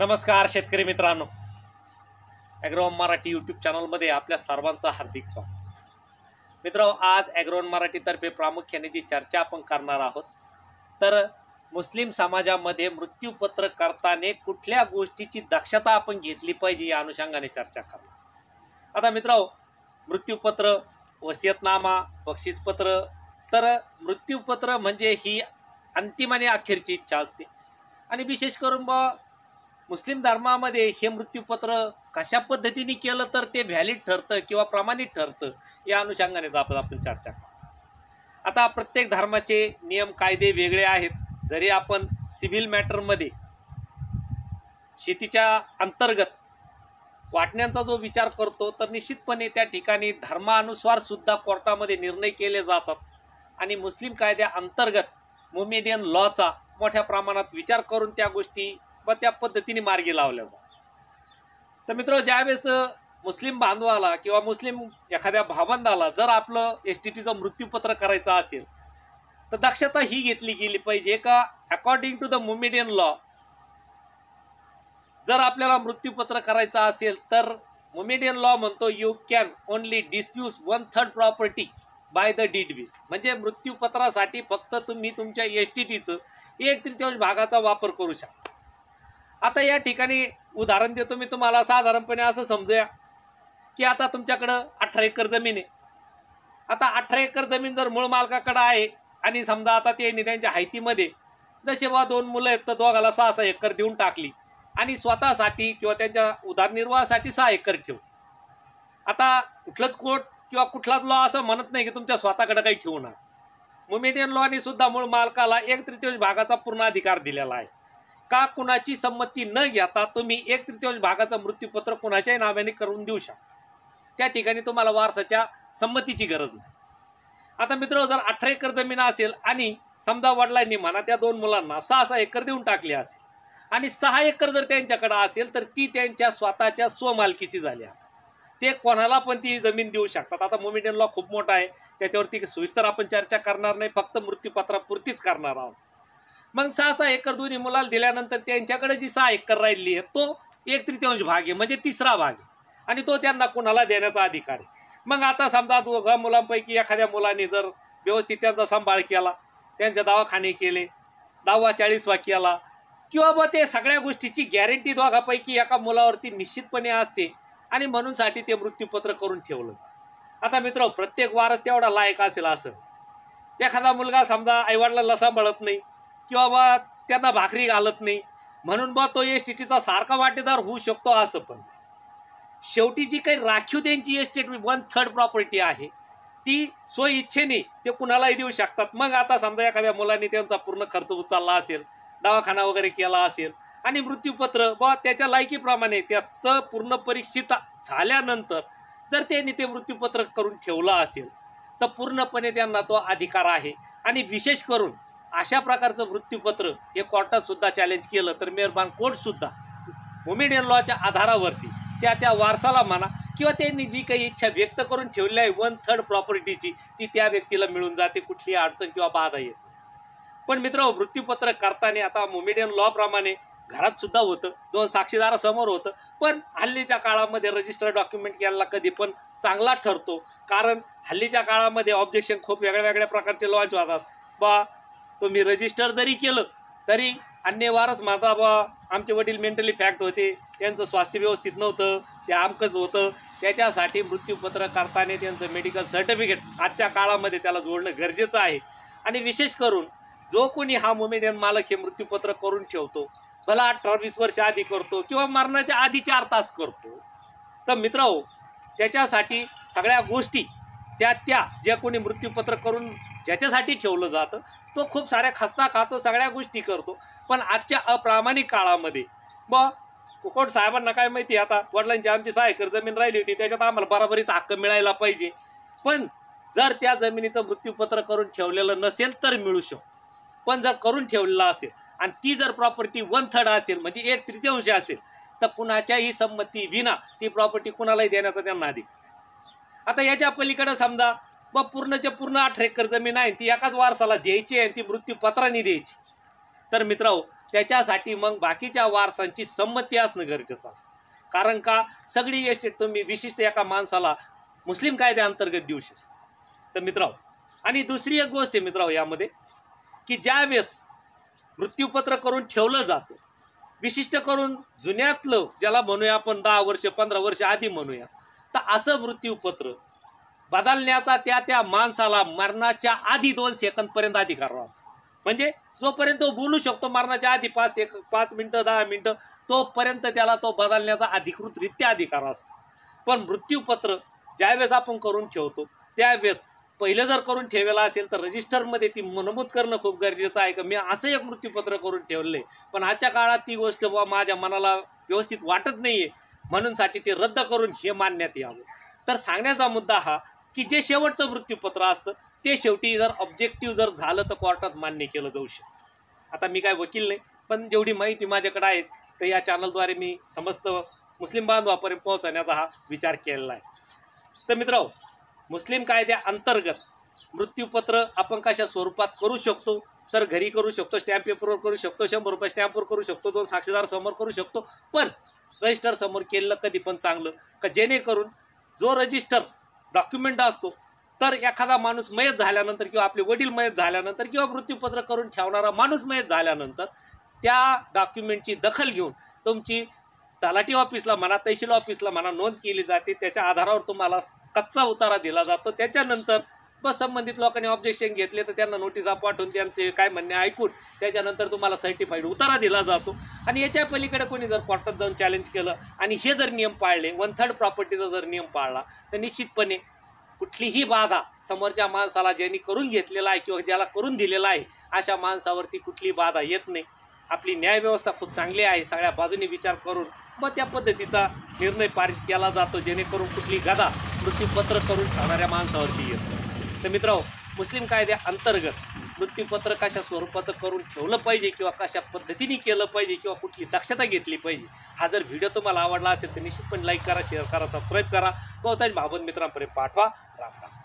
नमस्कार शेतकरी मित्रांनो. ॲग्रोन मराठी यूट्यूब चॅनलमध्ये आपल्या सर्वांचं हार्दिक स्वागत. मित्र आज ॲग्रोन मराठीतर्फे प्रामुख्याने जी चर्चा आपण करणार आहोत तर मुस्लिम समाजामध्ये मृत्यूपत्र करताना कुठल्या गोष्टीची दक्षता आपण घेतली पाहिजे या अनुषंगाने चर्चा करणार. आता मित्र मृत्यूपत्र वसियतनामा बक्षीसपत्र तर मृत्यूपत्र म्हणजे ही अंतिम आणि अखेरची इच्छा असते. आणि विशेष करून बा मुस्लिम धर्मामध्ये हे मृत्यूपत्र कशा पद्धतीने केलं तर ते व्हॅलिड ठरतं किंवा प्रमाणित ठरतं या अनुषंगानेच आपण आपण चर्चा करू. आता प्रत्येक धर्माचे नियम कायदे वेगळे आहेत. जरी आपण सिव्हिल मॅटरमध्ये शेतीच्या अंतर्गत वाटण्यांचा जो विचार करतो तर निश्चितपणे त्या ठिकाणी धर्मानुसारसुद्धा कोर्टामध्ये निर्णय केले जातात. आणि मुस्लिम कायद्या अंतर्गत मोमेडियन लॉचा मोठ्या प्रमाणात विचार करून त्या गोष्टी व त्या पद्धतीने मार्गी लावल्या जातात. तर मित्र ज्यावेळेस मुस्लिम बांधवाला किंवा मुस्लिम एखाद्या भावंदाला जर आपलं एस टी टीचं मृत्यूपत्र करायचं असेल तर दक्षता ही घेतली गेली पाहिजे का? According to the Mohammedan law जर आपल्याला मृत्यूपत्र करायचं असेल तर मुमेडियन लॉ म्हणतो you can only dispose one third property by the deed be म्हणजे मृत्यूपत्रासाठी फक्त तुम्ही तुमच्या एस टी टीचं एक तृतीयांश भागाचा वापर करू शकता. आता या ठिकाणी उदाहरण देतो मी तुम्हाला साधारणपणे असं समजूया की आता तुमच्याकडं अठरा एकर जमीन आहे. आता अठरा एकर जमीन जर मूळ मालकाकडं आहे आणि समजा आता ते त्यांच्या हायतीमध्ये जसे बा दोन मुलं आहेत तर दोघाला सहा सहा एकर देऊन टाकली आणि स्वतःसाठी किंवा त्यांच्या उदारनिर्वाहासाठी सहा एकर ठेवू आता कुठलंच कोर्ट किंवा कुठलाच लॉ असं म्हणत नाही की तुमच्या स्वतःकडे काही ठेवू नका. मुमेडियन लॉने सुद्धा मूळ मालकाला एक तृतीयांश भागाचा पूर्ण अधिकार दिलेला आहे. का कुणाची संमती न घेता तुम्ही एक तृतीयांश भागाचं मृत्यूपत्र कुणाच्याही नावाने करून देऊ शकता? त्या ठिकाणी तुम्हाला वारसाच्या संमतीची गरज नाही. आता मित्र जर अठरा एकर जमीन असेल आणि समजा वडिलांनी म्हणा त्या दोन मुलांना सहा सहा एकर देऊन टाकली असेल आणि सहा एकर जर त्यांच्याकडे असेल तर ती त्यांच्या स्वतःच्या स्वमालकीची झाली आता. ते कोणाला पण ती जमीन देऊ शकतात. आता मोमेडियन लॉ खूप मोठा आहे. त्याच्यावरती सविस्तर आपण चर्चा करणार नाही. फक्त मृत्यूपत्रापुरतीच करणार आहोत. मग सहा सहा एकर दोन्ही मुलाला दिल्यानंतर त्यांच्याकडे जी सहा एकर राहिली आहे तो एक तृतीयांश भाग आहे म्हणजे तिसरा भाग आहे. आणि तो त्यांना कुणाला देण्याचा अधिकार आहे? मग आता समजा दोघा मुलांपैकी एखाद्या मुलाने जर व्यवस्थित त्यांचा सांभाळ केला त्यांचे दवाखाने केले दहावा चाळीसवा केला किंवा मग ते सगळ्या गोष्टीची गॅरंटी दोघापैकी एका मुलावरती निश्चितपणे असते आणि म्हणूनसाठी ते मृत्यूपत्र करून ठेवलं आता मित्र प्रत्येक वारस तेवढा लायक असेल असं. एखादा मुलगा समजा आईवडिलांना सांभाळत नाही किंवा बा त्यांना भाकरी घालत नाही. म्हणून बा तो एस टी टीचा सारखा वाटेदार होऊ शकतो असं पण. शेवटी जी काही राखीव त्यांची एस्टेट वन थर्ड प्रॉपर्टी आहे ती स्व इच्छेने ते कुणालाही देऊ शकतात. मग आता समजा एखाद्या मुलाने त्यांचा पूर्ण खर्च उचलला असेल दवाखाना वगैरे केला असेल आणि मृत्यूपत्र बा त्याच्या लायकीप्रमाणे त्याचं पूर्ण परीक्षित झाल्यानंतर जर त्यांनी ते मृत्यूपत्र करून ठेवलं असेल तर पूर्णपणे त्यांना तो अधिकार आहे. आणि विशेष करून अशा प्रकारचं मृत्यूपत्र हे कोर्टात सुद्धा चॅलेंज केलं तर मेहरबान कोर्टसुद्धा वुमेडियन लॉच्या आधारावरती त्या त्या वारसाला म्हणा किंवा त्यांनी जी काही इच्छा व्यक्त करून ठेवली आहे वन थर्ड प्रॉपर्टीची ती त्या व्यक्तीला मिळून जाते कुठली अडचण किंवा बाधा येत पण मित्र मृत्यूपत्र करताना आता मोमेडियन लॉ प्रमाणे घरात सुद्धा होतं दोन साक्षीदारासमोर होतं पण हल्लीच्या काळामध्ये रजिस्टर डॉक्युमेंट केलेला कधी पण चांगला ठरतो कारण हल्लीच्या काळामध्ये ऑब्जेक्शन खूप वेगळ्या वेगळ्या प्रकारचे लॉन्च होतात. बा तुम्ही रजिस्टर जरी केलं तरी अन्यवारच माझा बा आमचे वडील मेंटली फॅक्ट होते. त्यांचं स्वास्थ्य व्यवस्थित नव्हतं ते आमकंच होतं. त्याच्यासाठी मृत्यूपत्र करताना त्यांचं मेडिकल सर्टिफिकेट आजच्या काळामध्ये त्याला जोडणं गरजेचं आहे. आणि विशेष करून जो कोणी हा मुमेडियन मालक हे मृत्यूपत्र करून ठेवतो भला अठरा वीस वर्ष आधी करतो किंवा मरणाच्या आधी चार तास करतो. तर मित्र त्याच्यासाठी सगळ्या गोष्टी त्या त्या जे कोणी मृत्यूपत्र करून ज्याच्यासाठी ठेवलं जातं तो खूप साऱ्या खस्ता खातो सगळ्या गोष्टी करतो. पण आजच्या अप्रामाणिक काळामध्ये ब कोट साहेबांना काय माहिती आता? वडिलांची आमची सहा एकर जमीन राहिली होती त्याच्यात आम्हाला बराबरीचा हक्क मिळायला पाहिजे. पण जर त्या जमिनीचं मृत्यूपत्र करून ठेवलेलं नसेल तर मिळू शकतो. पण जर करून ठेवलेलं असेल आणि ती जर प्रॉपर्टी वन थर्ड असेल म्हणजे एक तृतीयांश असेल तर कुणाच्याही संमती विना ती प्रॉपर्टी कुणालाही देण्याचा त्यांना अधिकार. आता याच्या पलीकडे समजा मग पूर्णच्या पूर्ण आठ एकर जमीन आहे ती एकाच वारसाला द्यायची आहे ती मृत्यूपत्राने द्यायची. तर मित्रांनो त्याच्यासाठी मग बाकीच्या वारसांची संमती असणं गरजेचं असतं. कारण का सगळी एस्टेट तुम्ही विशिष्ट एका माणसाला मुस्लिम कायद्याअंतर्गत देऊ शकता. तर मित्रांनो आणि दुसरी एक गोष्ट आहे मित्रांनो यामध्ये की ज्यावेळेस मृत्यूपत्र करून ठेवलं जातं विशिष्ट करून जुन्यातलं ज्याला म्हणूया आपण दहा वर्ष पंधरा वर्ष आधी म्हणूया तर असं मृत्यूपत्र. बदलण्याचा त्या त्या माणसाला मरणाच्या आधी दोन सेकंदपर्यंत अधिकार राहतो. म्हणजे जोपर्यंत तो बोलू शकतो मरणाच्या आधी पाच एक पाच मिनटं दहा मिनटं तोपर्यंत त्याला तो बदलण्याचा अधिकृतरित्या अधिकार असतो. पण मृत्यूपत्र ज्यावेळेस आपण करून ठेवतो त्यावेळेस पहिलं जर करून ठेवलेलं असेल तर रजिस्टरमध्ये ती नमूद करणं खूप गरजेचं आहे का? मी असं एक मृत्यूपत्र करून ठेवले पण आजच्या काळात ती गोष्ट बुवा माझ्या मनाला व्यवस्थित वाटत नाहीये. म्हणूनसाठी ते रद्द करून हे मानण्यात यावं. तर सांगण्याचा मुद्दा हा की जे शेवटचं मृत्यूपत्र असतं ते शेवटी जर ऑब्जेक्टिव्ह जर झालं तर कोर्टात मान्य केलं जाऊ शकतं. आता मी काय वकील नाही पण जेवढी माहिती माझ्याकडे आहे तर या चॅनलद्वारे मी समस्त मुस्लिम बांधवापर्यंत पोहोचवण्याचा हा विचार केलेला आहे. तर मित्रांनो मुस्लिम कायद्या अंतर्गत मृत्यूपत्र आपण कशा स्वरूपात करू शकतो? तर घरी करू शकतो स्टॅम्प पेपरवर करू शकतो शंभर रुपये स्टॅम्पवर करू शकतो दोन साक्षीदार समोर करू शकतो. पण रजिस्टर समोर केलं कधी पण चांगलं. का जेणेकरून जो रजिस्टर डॉक्युमेंट असतो तर एखादा माणूस मयत झाल्यानंतर किंवा आपले वडील मयत झाल्यानंतर किंवा मृत्यूपत्र करून ठेवणारा माणूस मयत झाल्यानंतर त्या डॉक्युमेंटची दखल घेऊन तुमची तलाठी ऑफिसला म्हणा तहसील ऑफिसला म्हणा नोंद केली जाते. त्याच्या आधारावर तुम्हाला कच्चा उतारा दिला जातो. त्याच्यानंतर बस संबंधित लोकांनी ऑब्जेक्शन घेतले तर त्यांना नोटिसा पाठवून त्यांचे काय म्हणणे ऐकून त्याच्यानंतर तुम्हाला सर्टिफाईड उतारा दिला जातो. आणि याच्या पलीकडे कोणी जर कोर्टात जाऊन चॅलेंज केलं आणि हे जर नियम पाळले वन थर्ड प्रॉपर्टीचा जर नियम पाळला तर निश्चितपणे कुठलीही बाधा समोरच्या माणसाला ज्यांनी करून घेतलेला आहे किंवा ज्याला करून दिलेला आहे अशा माणसावरती कुठली बाधा येत नाही. आपली न्यायव्यवस्था खूप चांगली आहे सगळ्या बाजूने विचार करून मग त्या पद्धतीचा निर्णय पारित केला जातो जेणेकरून कुठली गदा मृत्यूपत्र करून ठेवणाऱ्या माणसावरती येत. तर मित्रांनो मुस्लिम कायद्या अंतर्गत मृत्यूपत्र कशा स्वरूपाचं करून ठेवलं पाहिजे किंवा कशा पद्धतीने केलं पाहिजे किंवा कुठली दक्षता घेतली पाहिजे हा जर व्हिडिओ तुम्हाला आवडला असेल तर निश्चितपणे लाईक करा शेअर करा सबस्क्राईब करा. बहुतांश भावन मित्रांपर्यंत पाठवा. राम राम.